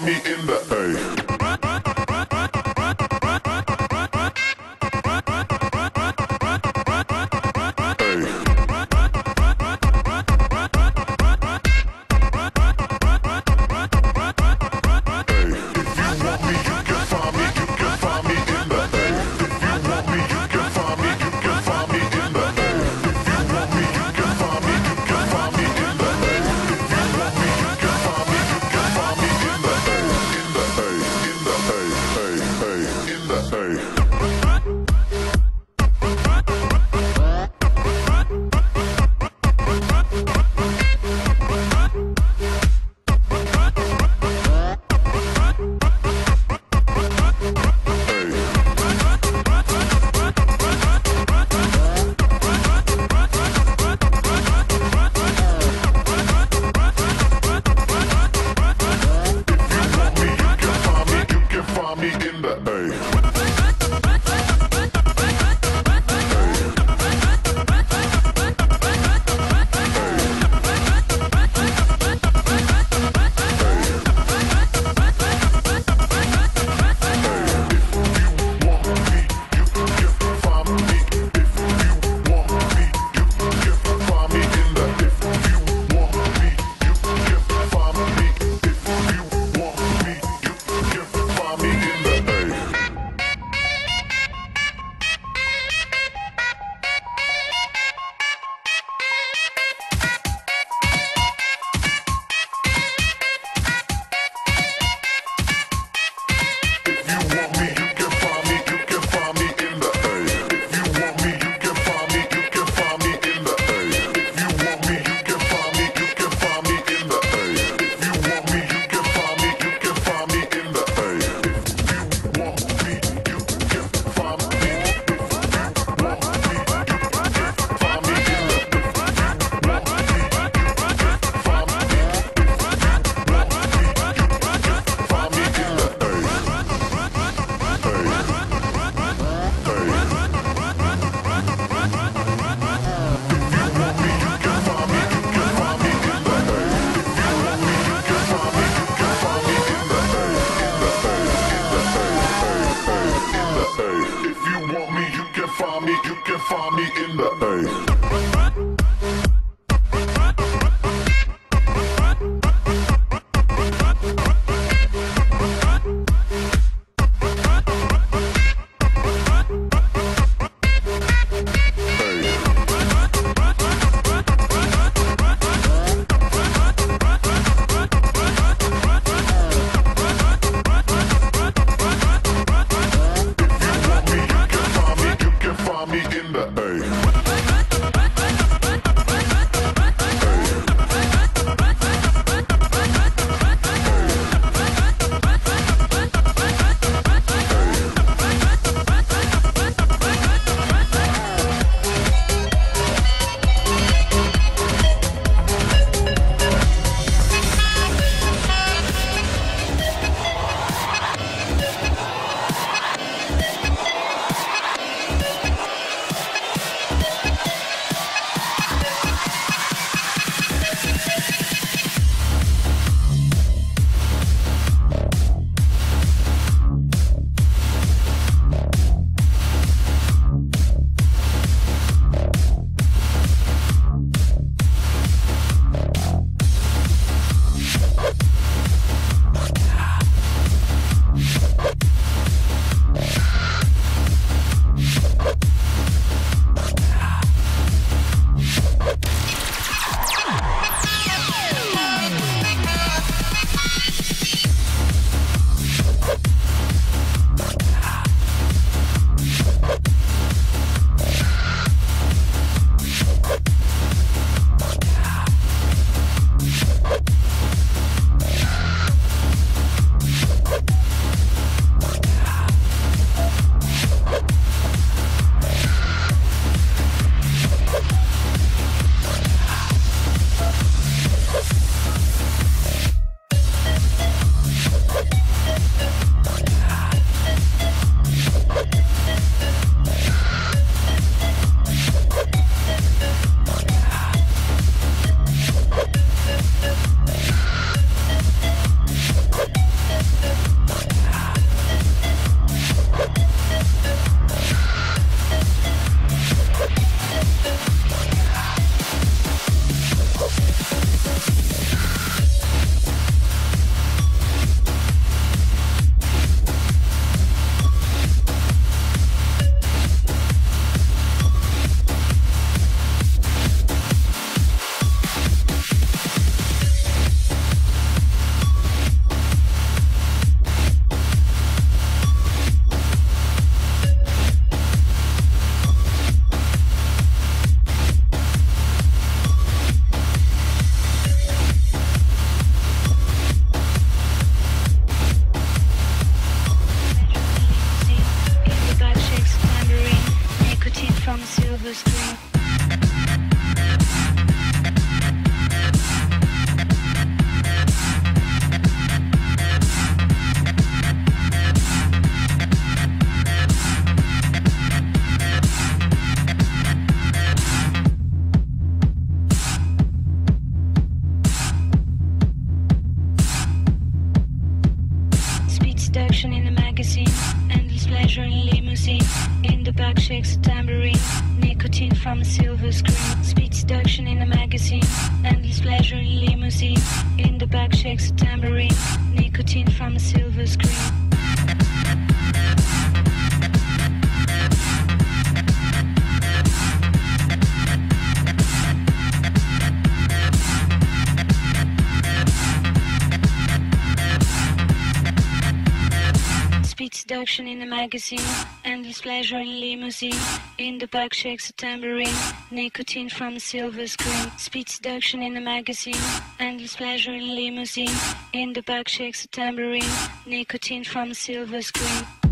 me in the. Hey. Limousine. In the back shakes a tambourine, nicotine from a silver screen. Speed seduction in the magazine, endless pleasure in limousine. In the back shakes a tambourine, nicotine from a silver screen. Seduction in the magazine, endless pleasure in limousine. In the back shakes a tambourine, nicotine from a silver screen. Speed seduction in the magazine, endless pleasure in limousine. In the back shakes a tambourine, nicotine from a silver screen.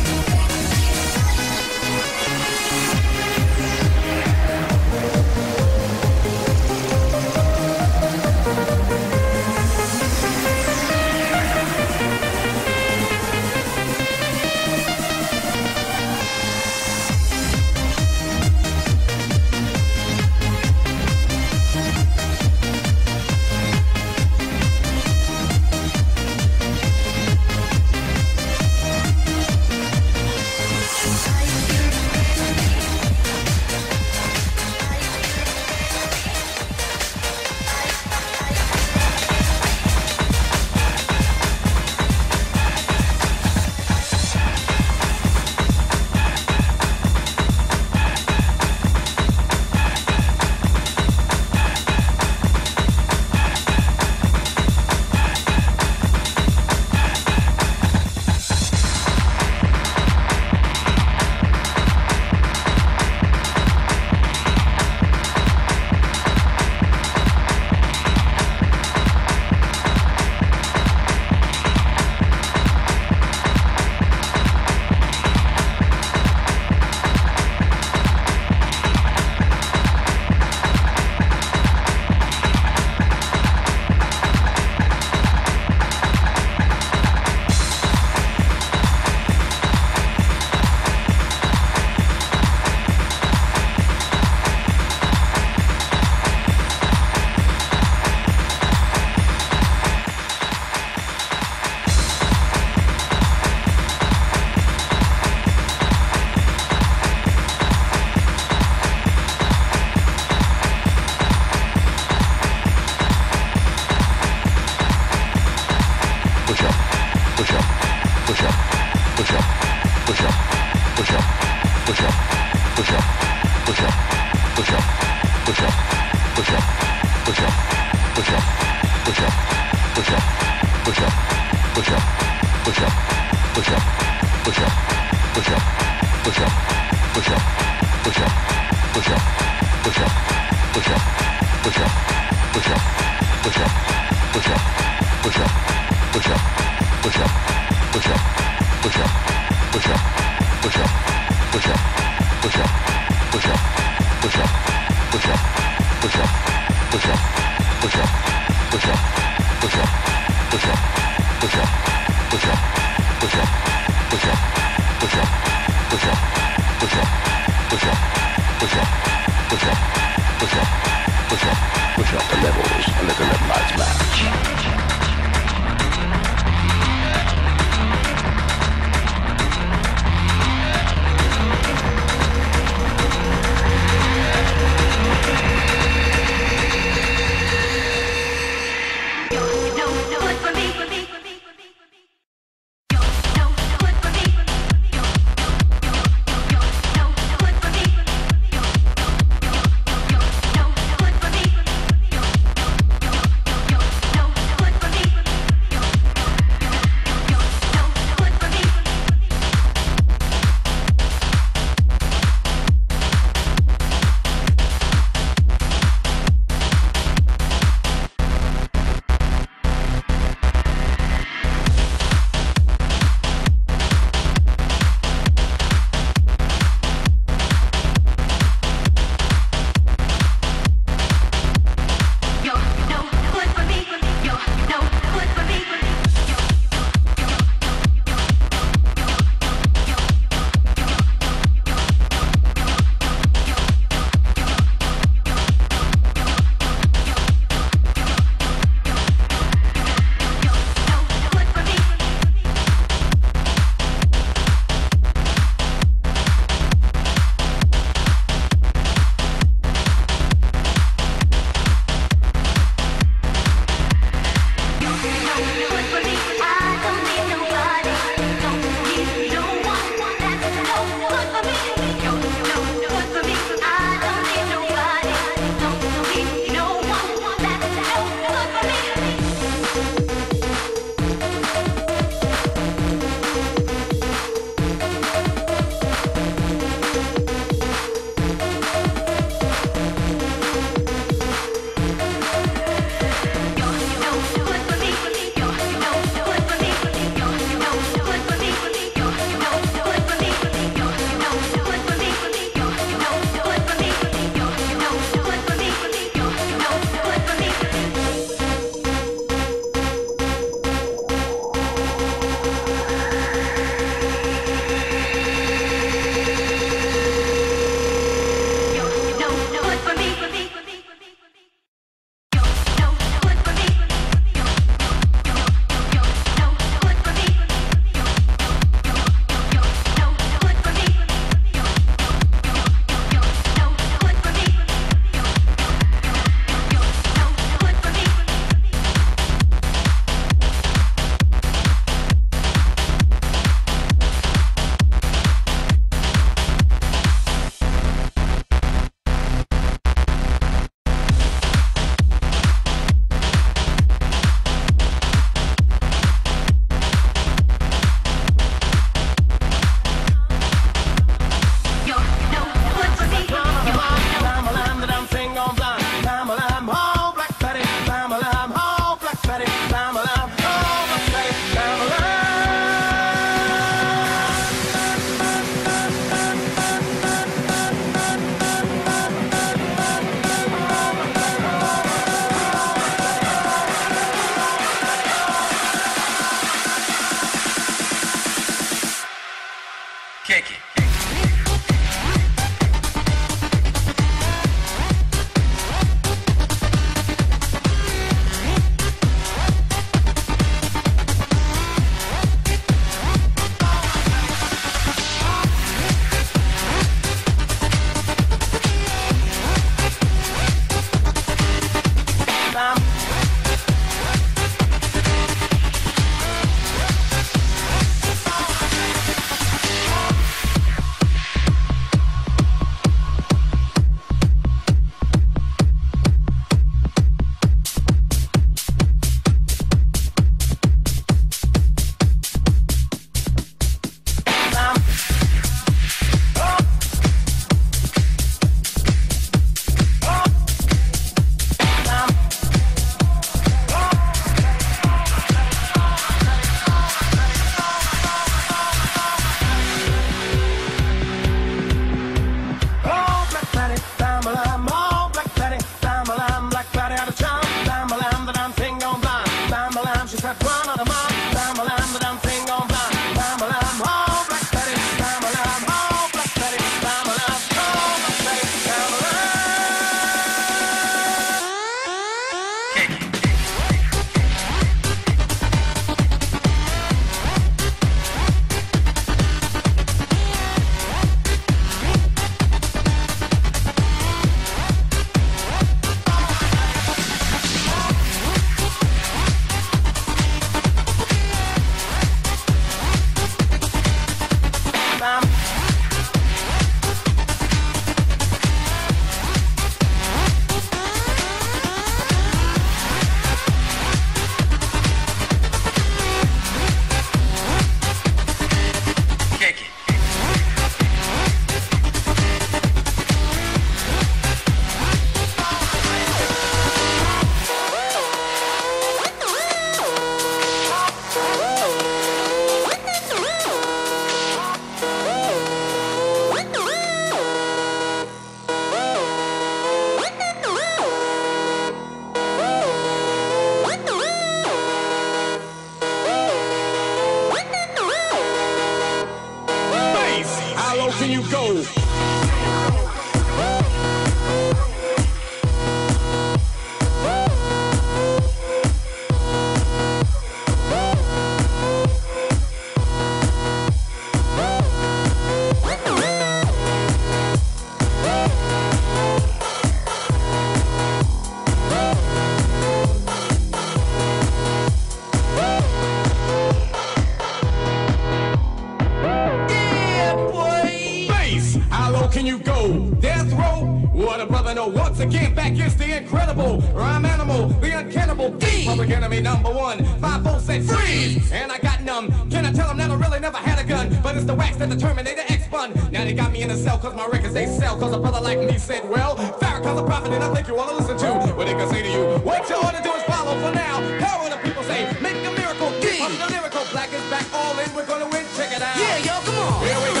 things they sell. Cause a brother like me said, well, Farrakhan's a prophet and I think you wanna listen to what they can say to you. What you ought to do is follow for now. How the people say, make a miracle, I'm the miracle. black is back, all in, we're gonna win, check it out. Yeah, y'all, come on. Here we go.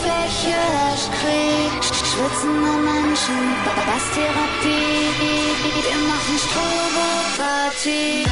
Schwäche erschreckt. Schwitzende Menschen, Basstherapie, wir machen Strobopathie.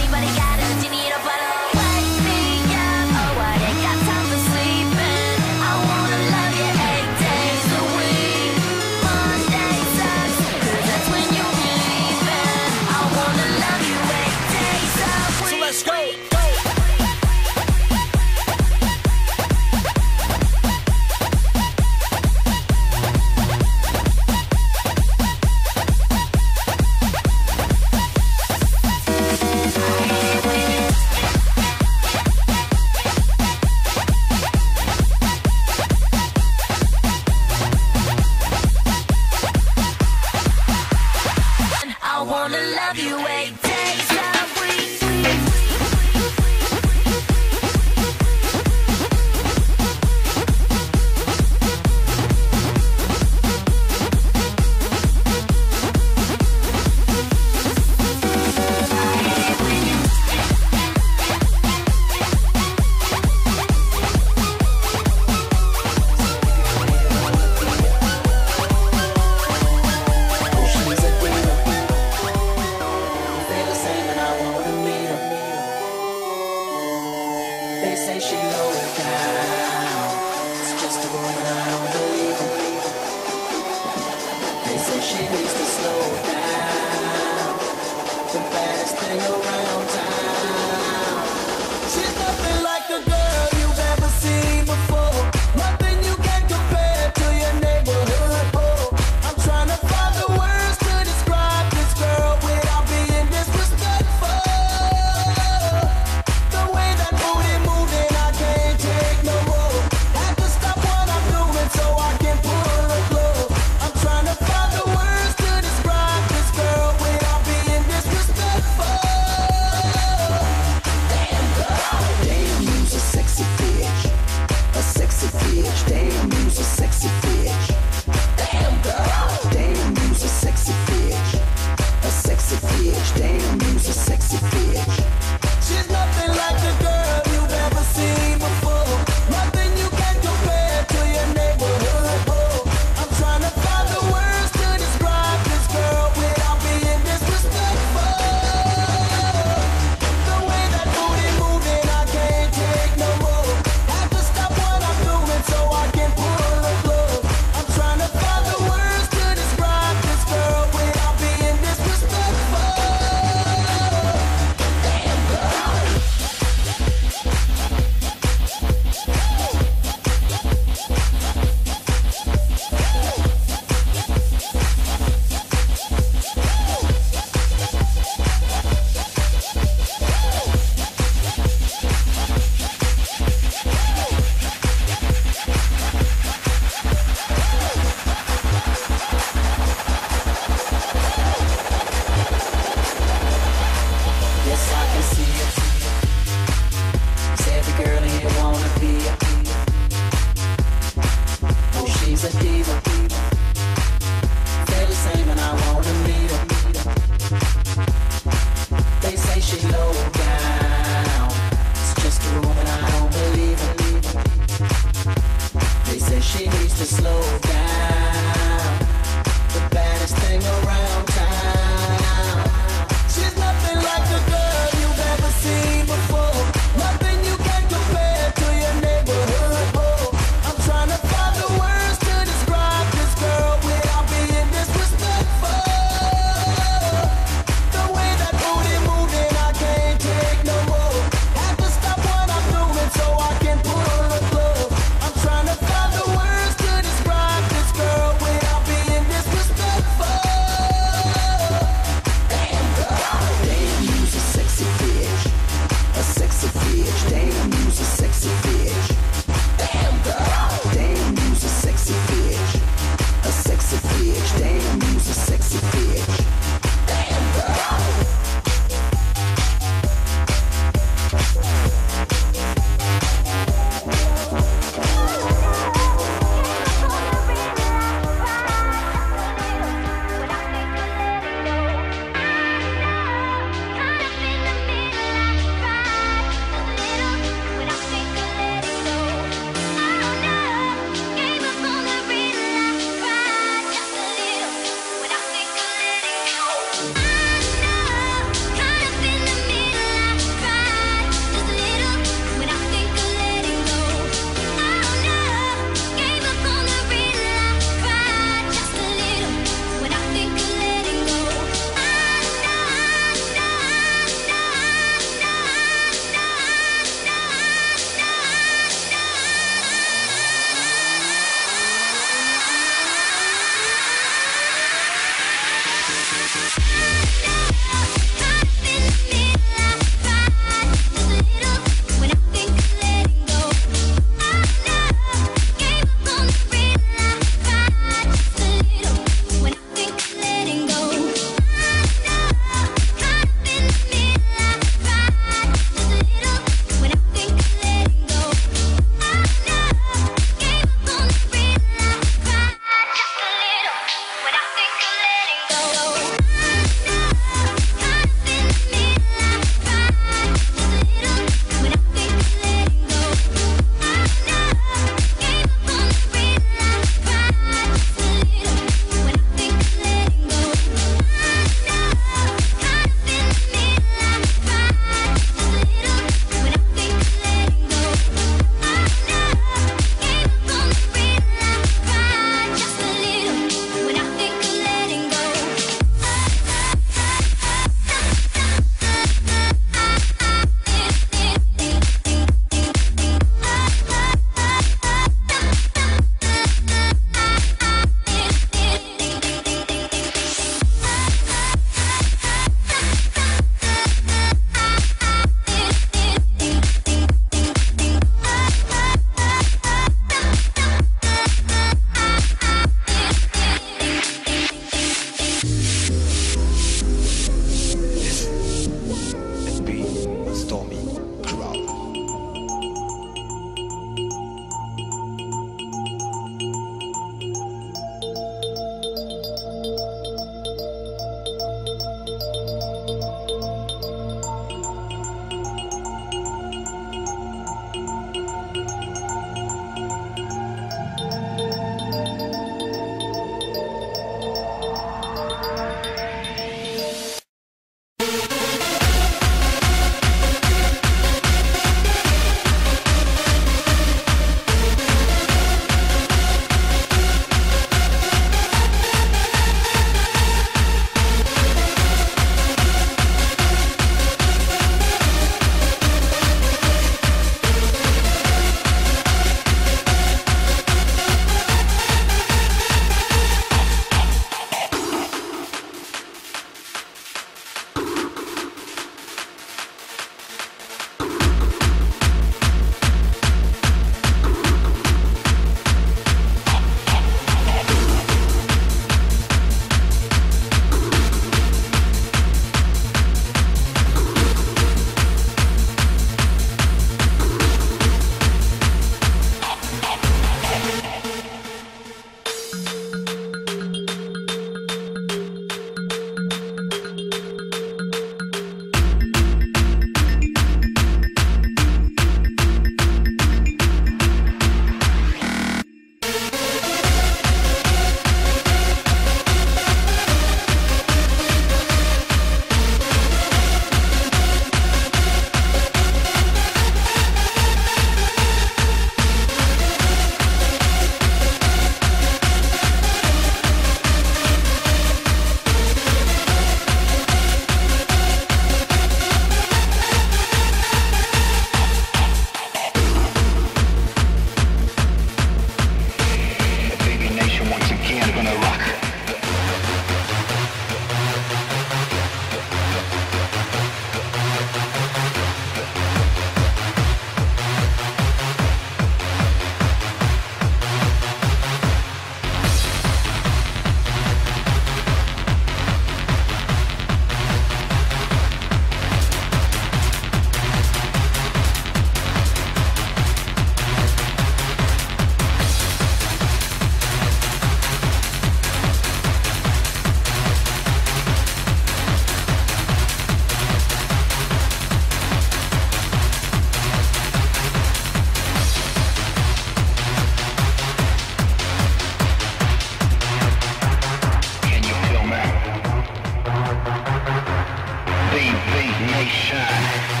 Thank you.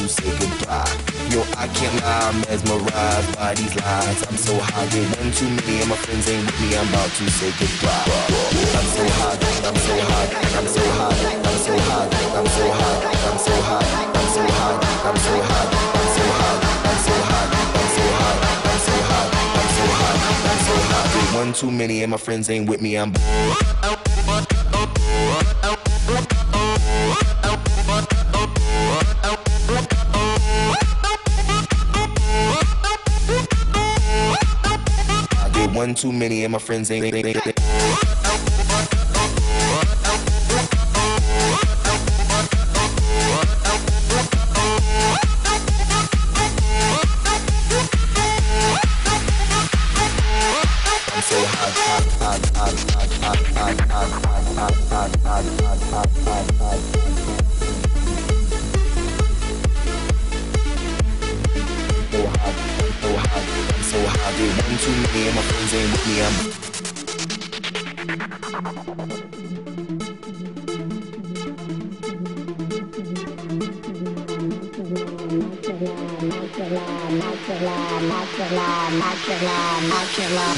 To say goodbye. Yo, I I'm mesmerized by these lies. I'm so high, did one too many, and my friends ain't with me. I'm about to say goodbye. I'm so high, I'm so high, I'm so high, I'm so high, I'm so high, I'm so high, I'm so high, I'm so high, I'm so high, I'm so high, I'm so high, I'm so high, I'm so high, I'm so. Did one too many, and my friends ain't with me. I'm too many, and my friends ain't. ain't- ain't- ain't-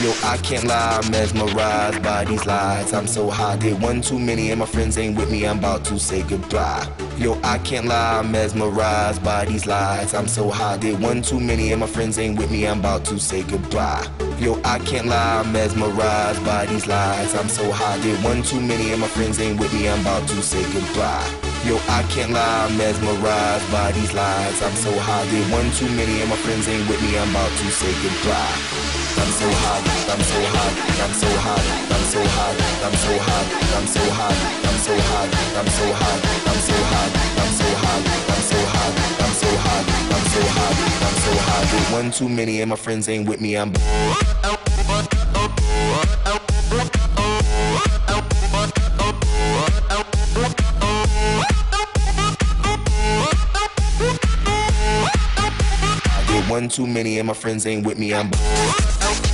Yo, I can't lie, mesmerized by these lies. I'm so high, did one too many, and my friends ain't with me. I'm about to say goodbye. Yo, I can't lie, mesmerized by these lies. I'm so high, did one too many, and my friends ain't with me. I'm about to say goodbye. Yo, I can't lie, mesmerized by these lies. I'm so high, did one too many, and my friends ain't with me. I'm about to say goodbye. Yo, I can't lie, I'm mesmerized by these lies. I'm so high, did one too many, and my friends ain't with me. I'm about to say goodbye. I'm so hot, I'm so hot, I'm so hot, I'm so hot, I'm so hot, I'm so hot, I'm so hot, I'm so hot, I'm so hot, I'm so hot, I'm so hot, I'm so hot, I'm so hot, I'm so hot. Did one too many, and my friends ain't with me. I'm one too many, and my friends ain't with me. I'm I'm